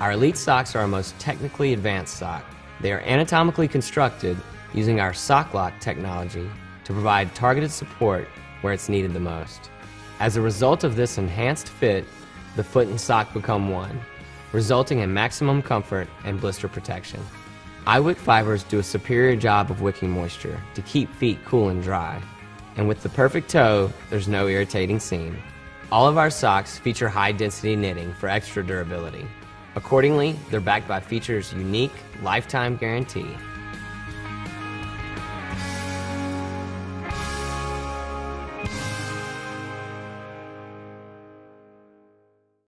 Our Elite socks are our most technically advanced sock. They are anatomically constructed using our sock lock technology to provide targeted support where it's needed the most. As a result of this enhanced fit, the foot and sock become one, resulting in maximum comfort and blister protection. iWick fibers do a superior job of wicking moisture to keep feet cool and dry. And with the perfect toe, there's no irritating seam. All of our socks feature high density knitting for extra durability. Accordingly, they're backed by Feetures unique lifetime guarantee